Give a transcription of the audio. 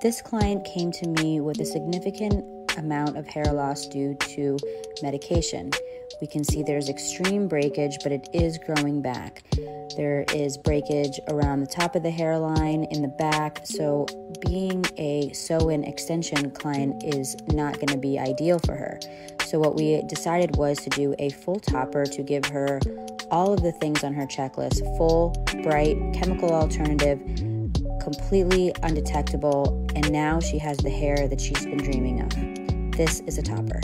This client came to me with a significant amount of hair loss due to medication. We can see there's extreme breakage, but it is growing back. There is breakage around the top of the hairline, in the back. So, being a sew in extension client is not going to be ideal for her. So, what we decided was to do a full topper to give her all of the things on her checklist full, bright, chemical alternative, completely undetectable, and now she has the hair that she's been dreaming of. This is a topper.